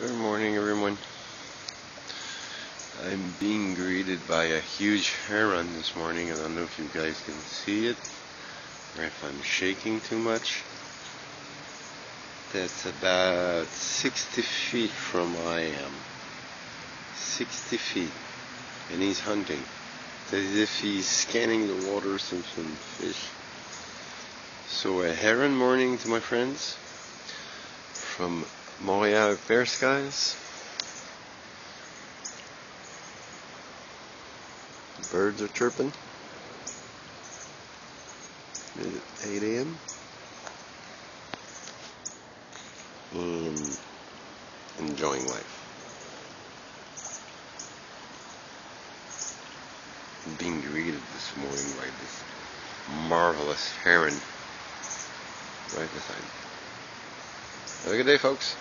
Good morning, everyone. I'm being greeted by a huge heron this morning. I don't know if you guys can see it or if I'm shaking too much. That's about 60 feet from where I am. 60 feet. And he's hunting. It's as if he's scanning the waters for some fish. So a heron morning to my friends from Montreal Fair Skies. Birds are chirping. At 8 a.m. And um, enjoying life. Being greeted this morning by this marvelous heron right beside me. Have a good day, folks.